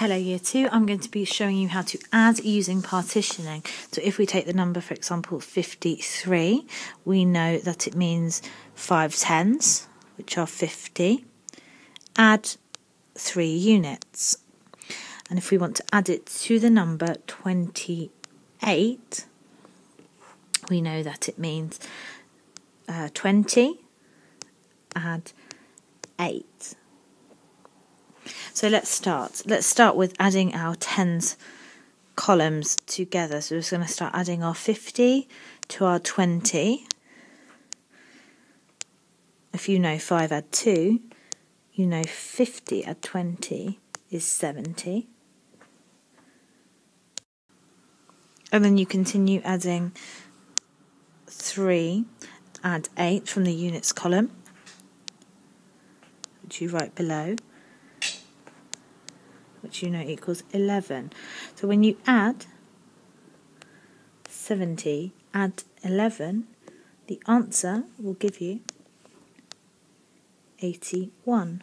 Hello Year 2, I'm going to be showing you how to add using partitioning. So if we take the number, for example, 53, we know that it means 5 tens, which are 50, add 3 units. And if we want to add it to the number 28, we know that it means uh, 20, add 8. So let's start. Let's start with adding our tens columns together. So we're just going to start adding our 50 to our 20. If you know 5 add 2, you know 50 add 20 is 70. And then you continue adding 3, add 8 from the units column, which you write below which you know equals 11. So when you add 70, add 11, the answer will give you 81.